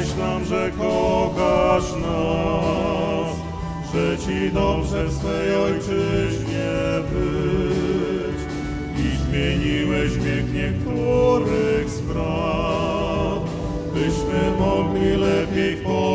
myślam, że kochasz nas, że Ci dobrze w swej ojczyźnie być i zmieniłeś bieg niektórych spraw, byśmy mogli lepiej poznać.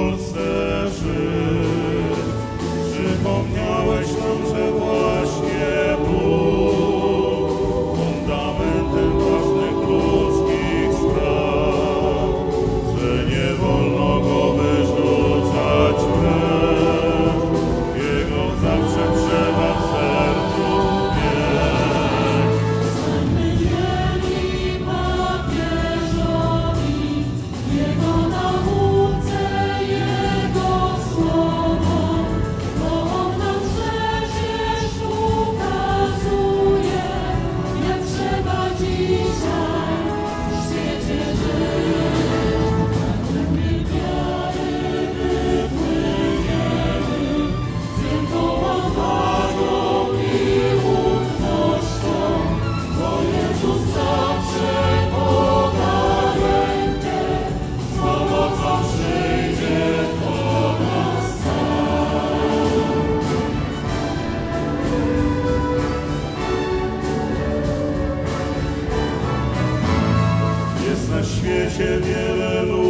się wiele.